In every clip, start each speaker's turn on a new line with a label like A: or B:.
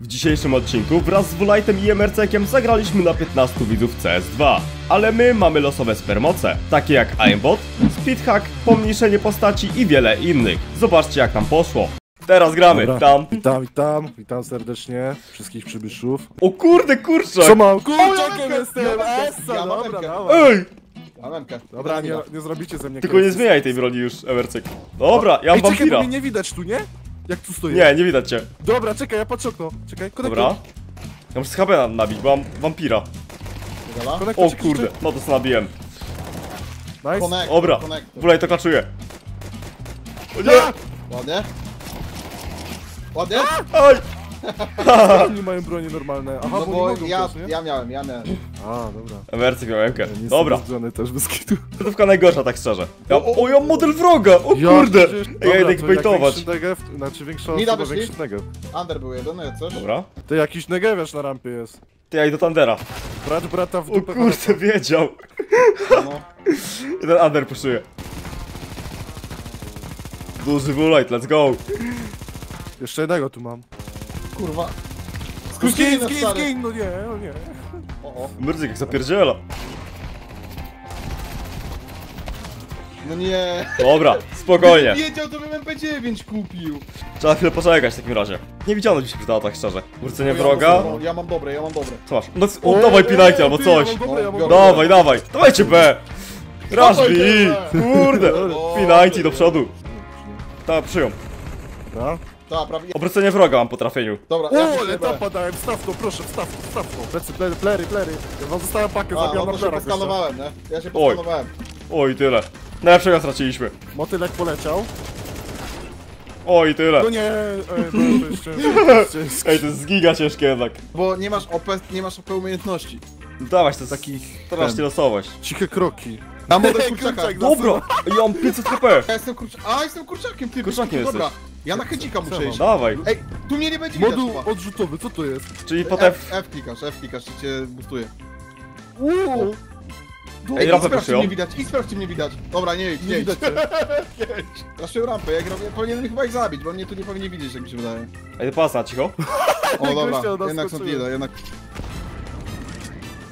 A: W dzisiejszym odcinku wraz z Wulajtem i Emercekiem zagraliśmy na 15 widzów CS2. Ale my mamy losowe spermoce, takie jak aimbot, speedhack, pomniejszenie postaci i wiele innych. Zobaczcie jak nam poszło. Teraz gramy,
B: Dobra.
A: tam.
B: Witam, witam, witam serdecznie wszystkich przybyszów.
A: O kurde, kurczak!
B: Co mam? Kurczakiem jestem!
C: ja mam
B: Essa,
C: ja mam
B: dobra, dawaj.
A: Ej!
C: Alemkę.
B: Dobra, nie, nie zrobicie ze mnie
A: Tylko nie zmieniaj tej broni już, Emercek. Dobra, ja mam
B: Ej, czekaj, bo
A: wampira.
B: mnie nie widać tu, nie? Jak tu stoję?
A: Nie, nie widać cię.
B: Dobra, czekaj, ja patrzę okno. Czekaj, konektor.
A: Dobra. Ja muszę z HP na- nabić, bo mam wampira.
C: Dobra.
B: Konektor,
A: O
B: czekaj,
A: kurde,
B: czekaj.
A: no to co nabiłem.
B: Nice.
C: Connect,
A: Dobra,
C: connect.
A: Wulaj to kaczuje. O nie!
C: Ładnie. Ładnie?
A: Aj!
B: Oni mają bronie normalne. Aha,
C: No
B: bo,
C: bo
B: nie mogą
C: ja,
B: też, nie?
C: ja miałem, ja miałem.
B: A, dobra.
A: Emercyk miał.
B: Nie
A: Dobra,
B: zgadzony też bez kitu.
A: Lodówka najgorsza, tak szczerze. Ja,
C: O, o,
A: ja mam model wroga! O
B: Ja
A: kurde!
B: przecież-
A: Ej,
B: Dobra,
A: ja idę
B: jak
A: bejtować.
B: znaczy większa
C: Mida
B: osoba,
C: wyszli?
B: większy negew.
C: Under był jeden, jak coś?
A: Dobra.
B: To jakiś negewiarz na rampie jest.
A: Ty, ja idę do Tandera.
B: Brat brata w
A: O
B: dupę.
A: kurde, wiedział.
C: No.
A: Jeden Under puszuje. Duży Woolite, let's go.
B: Jeszcze jednego tu mam.
C: Kurwa.
B: Skin, skin, skin, no nie, no nie.
C: O, o.
A: Mrydzyk jak zapierdziela.
C: No nie.
A: Dobra, spokojnie.
C: Wiedział, to bym MP9 kupił.
A: Trzeba chwilę poczekać w takim razie. Niewidzialność mi się przydała, tak szczerze. Wrócenie
C: Ja mam
A: wroga.
C: dobre, Ja mam dobre, ja mam dobre.
A: Co masz? No, c- oddawaj pinajki albo coś.
B: Ja mam dobre, ja mam
C: No,
B: dobre.
A: Dawaj, dawaj. Dawajcie B.
C: Dawaj,
A: Kurde.
C: O,
A: Pinajki do przodu. Tak, przyjął.
B: Dobra.
C: Prawie.
A: Obrócenie wroga mam po trafieniu.
C: Dobra, ja
B: O,
C: się
B: ale tam padałem, wstaw to, proszę, wstaw to, wstaw to. Plecy, plery, plery, plery. Ja wam zostałem pakę, zabijam
C: no
B: na
C: to się
B: plerach jeszcze.
C: nie? Ja się
A: Oj.
C: poskanowałem.
A: Oj, tyle. Najlepszego straciliśmy.
B: Motylek poleciał.
A: Oj, tyle.
B: No nie, ej, no, to ciężko.
A: Ej, to jest giga ciężkie jednak.
C: Bo nie masz OP, nie masz OP umiejętności.
A: Dawać, to jest
B: Takich,
A: strasznie losowość.
B: ciche kroki.
C: Na model kurczaka.
B: kurczak,
A: Dobra, ja mam 500 HP.
C: Ja jestem kurczakiem. A, jestem kurczakiem, ty.
A: Kurczakiem
C: Dobra. Ja na chęcika muszę iść.
A: Dawaj.
C: Ej, tu mnie nie będzie widać
B: Moduł
C: chyba.
B: odrzutowy, co to jest?
A: Czyli potem...
C: F, F klikasz, F klikasz, i cię boostuje.
B: Uuu,
A: Ej,
C: Ej,
A: rampę
C: idź sprawdź, czy
A: puszują.
C: mnie widać, idź sprawdź, czy mnie widać. Dobra, nie idź,
B: nie
C: nie idź.
B: widać cię.
C: Raszył rampę, jak robię, powinienem chyba ich zabić, bo mnie tu nie powinni widzieć, jak mi się wydaje.
A: Ej, pas na cicho.
C: O, dobra,
B: nas
C: jednak są
B: skoczyłem.
C: tyle, jednak...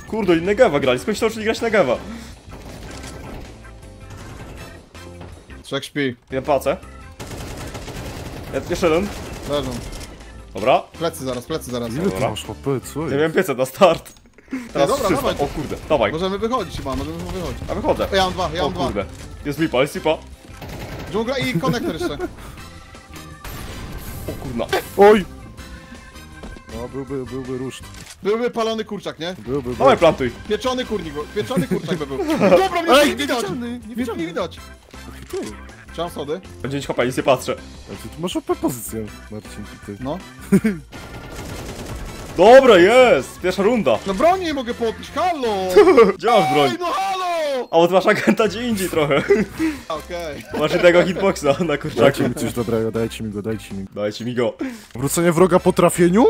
A: Kurde, i Negewa grali. Skąd się nauczyli grać Negewa?
C: Trzech śpi,
A: Jeden pacę. Jeszcze jeden.
C: leżą.
A: Dobra.
C: Plecy zaraz, plecy zaraz.
B: Ile ty
A: Dobra.
B: masz HP, co
A: Ja
B: jest?
A: miałem 500 na start. Teraz
C: dobra,
A: 300.
C: dawaj.
A: O kurde, dawaj.
C: Możemy wychodzić chyba, możemy wychodzić.
A: A wychodzę.
C: O, ja mam dwa, ja
A: O
C: mam dwa.
A: kurde. Jest lipa, jest lipa.
C: Dżungla i konektor jeszcze.
A: O kurna.
B: Oj! No, byłby, byłby ruszt.
C: Byłby palony kurczak, nie?
B: Byłby,
A: Dawaj plantuj.
C: Pieczony kurnik, był- pieczony kurczak by był. Dobra, mnie
B: Ej,
C: nie widać! tu
B: niewidzialny.
C: nie widać.
B: Ty,
C: Trzymam sody.
A: Będzie 10 HP, nic nie patrzę.
B: ej, ty, masz OP pozycję, Marcin, ty.
C: No.
A: Dobra, jest! Pierwsza runda.
C: No broni nie mogę podnieść, halo!
A: Gdzie masz broń?
C: Ej, no halo!
A: A bo ty masz agenta gdzie indziej trochę.
C: Okej.
A: Masz jednego hitboxa na kurczaku.
B: Dajcie mi coś dobrego, dajcie mi go, dajcie mi go.
A: Dajcie mi go.
B: Wrócenie wroga po trafieniu?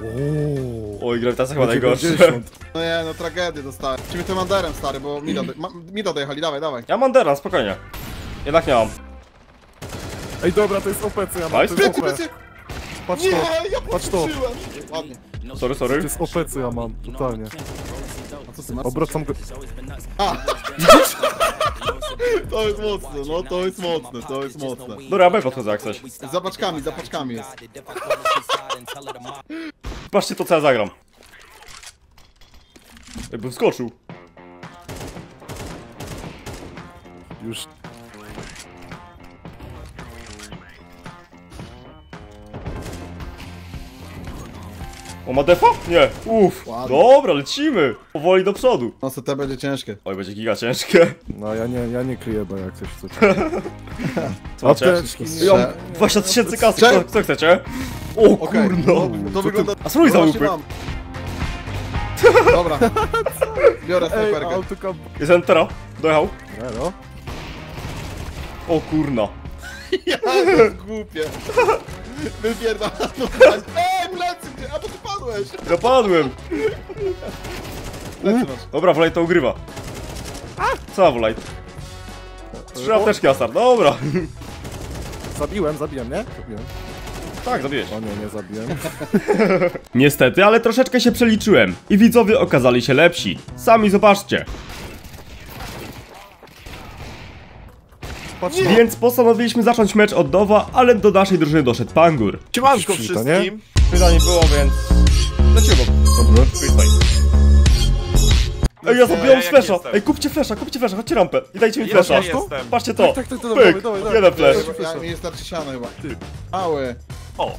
B: Ooo.
A: Oj, grawitacja chyba najgorsza.
C: No nie, no tragedię dostałem. Lecimy tym Anderem, stary, bo mi dode- ma- mi dodejechali, dawaj, dawaj.
A: Ja mam Deran, spokojnie. Jednak nie mam.
B: Ej, dobra, to jest OP, co ja mam,
A: Nice.
B: to jest OP. Patrz
C: Nie,
B: to,
C: ja
B: patrz to.
C: podskoczyłem! Ładnie.
A: Sorry,
B: to
A: sorry.
B: jest OP, co ja mam, totalnie.
C: A co ty masz?
B: Obracam go.
C: To jest mocne, no to jest mocne, to jest mocne.
A: Dobra, ja B podchodzę jak coś.
C: Za paczkami, za paczkami jest.
A: Patrzcie to co ja zagram. Jakbym skoczył.
B: Już.
A: O, ma defa? Nie. Uff.
C: Ładnie.
A: Dobra, lecimy. Powoli do przodu.
C: No to te będzie ciężkie.
A: Oj, będzie giga ciężkie.
B: No, ja nie, ja nie kryję, bo jak coś coś.
A: Co macie?
B: Apteczki.
A: Ja mam 20 tysięcy kasy, co, co chcecie? O
C: Okej,
A: kurno.
C: no, to wygląda...
A: A spróbuj za
C: No
A: łupy.
C: mam. Dobra. Biorę
B: Ej,
C: snajperkę.
B: autokamp.
A: Jest entera. Dojechał.
B: Nie no.
A: O kurno.
C: Ja, to jest głupie. Wypierdalam. Ej, plecy? A ty padłeś.
A: Zapadłem.
C: Plecy masz.
A: Dobra, to ugrywa. Co Volite? Trzy apteczki na start, dobra.
B: Zabiłem, zabiłem, nie? Zabiłem.
A: Tak, zabiłeś.
B: O nie, nie zabiłem.
A: Niestety, ale troszeczkę się przeliczyłem i widzowie okazali się lepsi. Sami zobaczcie.
B: Patrz,
A: Więc postanowiliśmy zacząć mecz od nowa, ale do naszej drużyny doszedł Pangur.
C: Siemanko wszystkim.
A: Pytań nie było, więc... Lecimy, bo...
B: Dobra.
A: Ej, ja zabiłem
C: jak
A: z flesza! Ej, kupcie flesza, kupcie flesza, chodźcie rampę i dajcie mi
C: Ja
A: flesza.
C: ja jestem.
A: Patrzcie to!
B: Tak, tak, tak,
A: Pyk!
B: dawaj, dawaj.
A: Jeden flash.
C: Ja, mi nie starczy siano chyba. Ty. Mały.
D: O,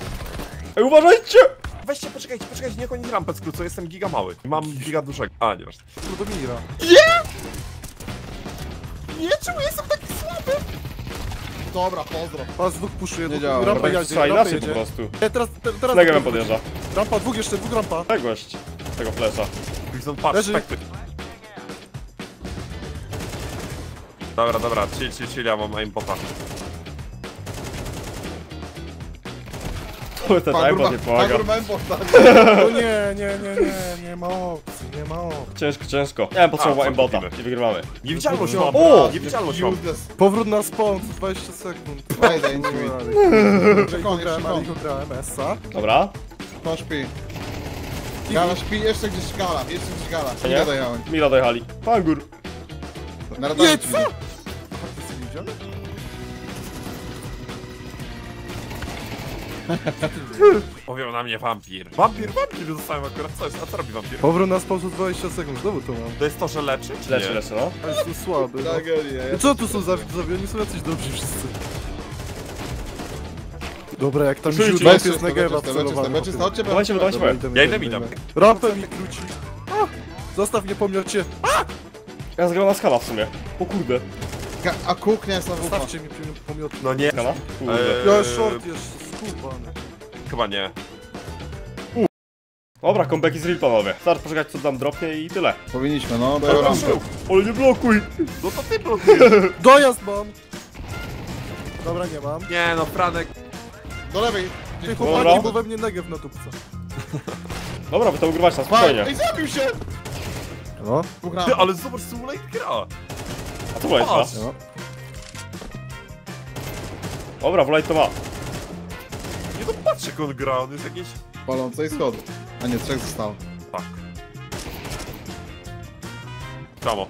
A: Ej, uważajcie!
D: weźcie, poczekajcie, poczekajcie, niech oni rampę skrócą, jestem giga mały. Mam giga dużego. A, nie masz.
B: Do Mira.
D: Nie, czemu jestem taki słaby?
C: Dobra, pozdro.
B: Pas dwóch puszuje,
C: Nie
B: dwóch,
C: działa.
B: rampa
A: Dobra,
B: rampa
A: inaczej po
B: jedzie.
A: prostu.
B: Nie, teraz, te, teraz...
A: Negerem podjeżdża.
B: Rampa, dwóch jeszcze, dwóch rampa.
A: Tak gość. Tego flesza.
D: Wilson, patrz,
B: Leży.
D: tak ty. Dobra, dobra, chill, chill, chill, ja mam aimbota.
A: To ten aimbot nie pomaga.
C: Pangur mam postać.
B: O nie, nie, nie, nie, nie ma opcji, nie ma opcji.
A: Ciężko, ciężko. Ja bym potrzebował aimbota i wygrywamy.
D: Niewidzialność mam!
A: O!
D: Niewidzialność mam!
C: Useless.
B: Powrót na spawn, 20 sekund.
C: Daj, daj, daj mi.
B: Grałem,
C: Koniec,
B: ale grałem, Essa.
A: Dobra.
C: To śpi. Gala śpi, jeszcze gdzieś gala, jeszcze gdzieś gala.
A: nie?
C: Nie dojechałem.
A: Mila dojechali. Pangur.
C: Na radarze
B: Nie,
C: ci
B: co?
C: widzę.
D: Mówią na mnie wampir. Wampir, wampir dostałem akurat, co jest? A co robi wampir?
B: Powrót na za 20 sekund, znowu to mam.
D: To jest to, że leczy? czy
A: Leczy,
D: nie?
A: leczy, no.
B: Ale jest tu słaby, no.
C: Tragedia. ja-
B: co tu są za widzowie? Oni są jacyś dobrzy wszyscy. Dobra, jak tam
A: Przyjdź,
B: źródło
C: Weź
B: jest wcelowany.
C: weź czysto, chodźcie,
A: Dawajcie, dawajcie.
D: Ja idę,
B: idziemy. Rampę mi króci. A! Zostaw mnie pomiocie.
A: Ja zgrał na skala w sumie. O kurde.
C: A kuchnia jest na wupa.
B: Zostawcie mi pomioty.
D: No nie.
A: Skala? Kurde.
D: Eee,
B: Ja short jest skupany.
D: Chyba nie.
A: Dobra, comeback z real panowie. Start poczekać co tam dropnie i tyle.
C: Powinniśmy, no, daję rampę.
A: Ale nie blokuj!
D: No to ty blokujesz.
B: Dojazd mam! Dobra, nie mam.
D: Nie no, Franek.
C: Do lewej.
B: Ty
C: Gdzieś
A: Dobra.
B: chłopaki, bo we mnie negew na dupce.
A: Dobra, wy to ugrywać na spokojnie.
C: Ej, zabił się!
B: No,
D: Ty, ale zobacz, Simulate gra.
A: A to Volite ma.
D: Patrz.
B: no.
A: Dobra, Volite to ma.
D: Nie no, patrz jak on gra, on jest jakiś...
C: Palące i schody. A nie, trzech zostało.
D: Tak. Czamo.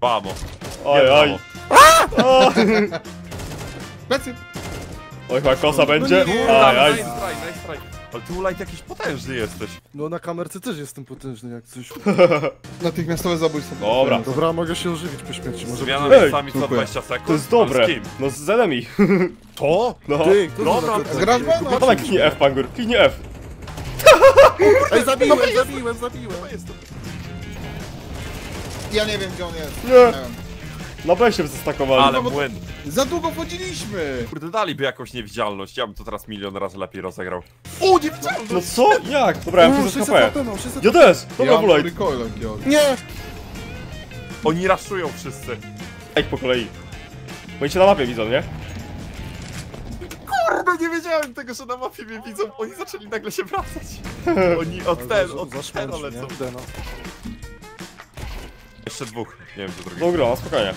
D: Vamo.
A: Oj,
D: Nie,
A: oj.
D: brawo.
A: O!
C: Plecy!
A: Oj, chyba kosa będzie.
B: nie.
A: Aj, aj.
D: Nice try, nice try. Ale ty Ulajt jakiś potężny jesteś.
B: No na kamerce też jestem potężny jak coś.
C: Natychmiastowe zabójstwo.
A: Dobra.
B: Dobra, mogę się ożywić po śmierci, może
D: Zmiana
A: Ej,
D: miejscami co
C: super.
D: 20 sekund.
A: To jest dobre.
D: Z kim?
A: No z enemy.
D: To?
A: No.
B: Ty,
D: Dobra,
C: Zgrasz? No,
A: No dawaj, kliknij F, Pangur. Kliknij F.
B: Ej, zabiłem, zabiłem, zabiłem.
C: Ja nie wiem, gdzie on jest.
A: Nie. Na B się zestakowali.
D: Ale błęd.
C: Za długo wchodziliśmy!
D: Kurde, daliby jakąś niewidzialność. Ja bym to teraz milion razy lepiej rozegrał. O, niewidzialność!
A: No co? Jak? Dobra, ja mam
B: No,
A: 600
B: 600
A: HP.
B: HP, no, 600
A: Ja też!
C: Ja
A: Dobra,
C: jakiego.
B: Nie!
D: Oni raszują wszyscy.
A: Ej, po kolei. Bo cię na mapie widzą, nie?
D: Kurde, nie wiedziałem tego, że na mapie mnie widzą. Oni zaczęli nagle się wracać. Oni od ten, od ten lecą.
B: Deno.
D: Jeszcze dwóch. Nie wiem, co drugi.
A: Dobra, no spokojnie.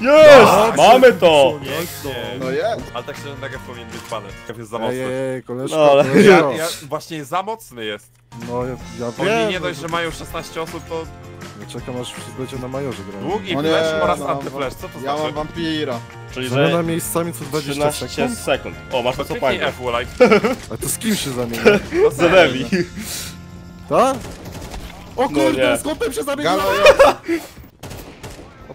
A: Jest!
D: Tak.
A: Mamy to!
D: Nie,
C: No jest!
D: Ale tak się nagle powinien być panem. Jak jest za
B: Ej,
D: mocny.
B: ej, ej, koleżko,
A: No, ale-
B: koleżko.
D: Ja, ja, właśnie za mocny jest.
B: No, ja, ja
D: Oni
B: wiem.
D: nie dość, że mają 16 osób, to
B: Ja czekam aż będzie na majorze grać.
D: długi
C: O nie,
D: flash oraz
C: no,
D: antyflash. Co to
C: Ja
D: znaczy?
C: mam wampira.
A: Czyli,
B: Zamiana
A: że
B: miejscami co 20
A: 13
B: sekund?
A: sekund. O, masz
D: To
A: co
D: kliknij
A: Pangur.
D: F, Wallite.
B: A to z kim się zamienia?
D: No
A: Z enemy.
B: Tak? O
A: No
B: kurde,
A: nie.
B: z kątem się zamieniłem!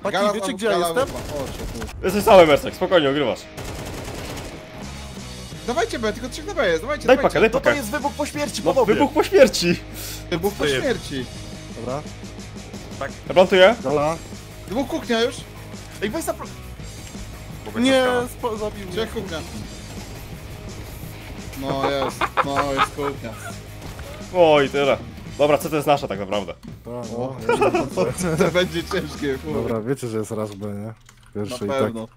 B: Chłopaki,
C: Gala,
B: wiecie gdzie ja
C: gala
B: jestem?
C: O.
A: Jesteś cały Mercek, spokojnie, ogrywasz.
C: Dawajcie B, tylko trzech na B jest, dawajcie,
A: Daj
C: dawajcie.
A: pakę, daj
D: No to
A: pakę.
D: jest wybuch po śmierci,
A: No,
D: panowie.
A: wybuch po śmierci.
C: Dwóch po śmierci.
B: Dobra,
A: Ja plantuję.
B: gala.
C: Dwóch kuchnia już.
D: Ej, weź. Mogę
B: Nie, spo, zabił mnie.
C: Trzech kuchnia. No jest, no jest kuchnia.
A: O, i tyle. Dobra, co to jest nasza tak naprawdę?
B: Tak, no.
C: To będzie ciężkie, kurwa.
B: Dobra, wiecie, że jest raz B, nie?
C: Na
B: Pierwszy i tak.
C: pewno.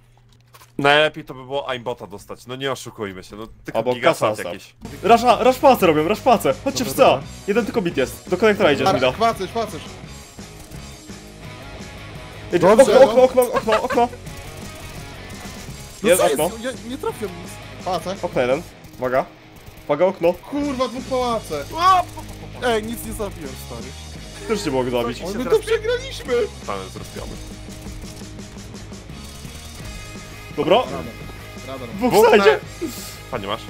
D: Najlepiej to by było aimbota dostać, no nie oszukujmy się, no tylko
A: Albo
D: gigasat
A: kasa
D: jakiś.
A: Rasza, raszpace robią, raszpace. Chodźcie w
B: dobra.
A: Jeden tylko bit jest. Do konektora idzie, Zmida.
C: Chwacysz, chwacysz.
A: Jedzie.
B: Dobrze,
A: Okno,
C: no.
A: okno, okno, okno, okno.
B: No
A: Jest
B: co
A: okno.
B: jest? Ja nie trafiam nic.
C: Pałace?
A: Okno jeden. Uwaga. Uwaga, okno.
C: Kurwa, dwóch pałace.
B: Ej, nic nie zabiłem, stary.
A: Też nie mogę zabić.
C: O,
D: się
C: my to przegraliśmy.
D: Tam jest rozpiony.
A: Dobra.
C: Radar. Radar.
A: Dwóch
D: na- Panie masz?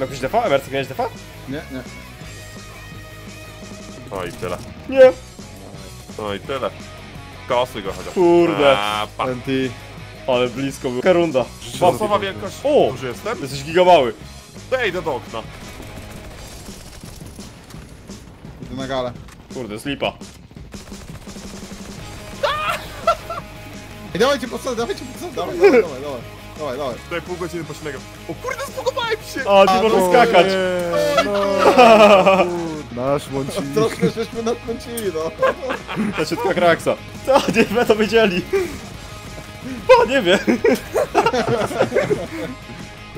A: Ma ktoś defa? Emerce, miałeś defa?
C: Nie, nie.
D: No i tyle.
A: Nie.
D: No i tyle. Kosuj go chociaż.
A: Kurde.
D: A, pa.
A: Ale blisko był. Karunda.
D: Basowa wielkość.
A: O!
D: Duży jestem?
A: Jesteś gigamały.
D: To idę do okna.
C: Na galę.
A: Kurde, slipa.
C: Ej, dawajcie pod dawajcie pod Dawaj, dawaj, dawaj, dawaj. Dawaj, dawaj.
D: Daj pół godziny poślegam. O kurde, zbugowałem się!
A: A, nie
C: no,
A: skakać.
B: Nie, no. Nasz mącik.
C: Troszkę żeśmy nadkręcili, no.
A: Ta środka kraksa. Co? Nie to wiedzieli. O, nie wiem.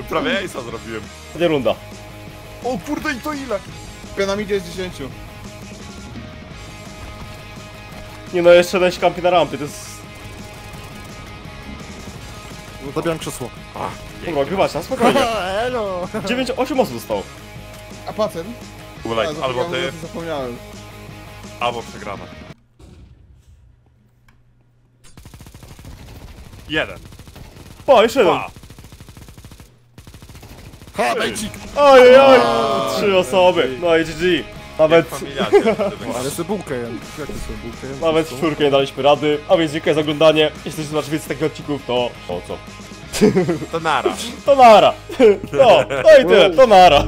D: Prawie Ace'a zrobiłem.
A: Nie runda.
D: O kurde, i to ile?
C: Pianamidzie jest 10.
A: Nie no, jeszcze jeden się kampi na rampie, to jest...
B: Zabieram krzesło.
A: Kurwa, grywać, na spokojnie.
B: Elo!
A: 9, 8 osób zostało.
C: A pacjent?
D: Ulej,
C: A,
D: albo
C: zapomniałem,
D: ty,
C: Zapomniałem.
D: albo przegrana. Jeden.
A: O, jeszcze jeden.
D: Dwa.
B: Ha, bejcik!
A: Oj, oj, Trzy osoby. No i GG. Nawet.
B: Ale sobie bułkę jem. Jak to sobie bułkę jem?
A: nawet w czwórkę nie daliśmy rady. A więc dziękuję za oglądanie. Jeśli chcecie zobaczyć więcej takich odcinków, to... O co?
D: To nara.
A: To nara. No, no i tyle, to nara.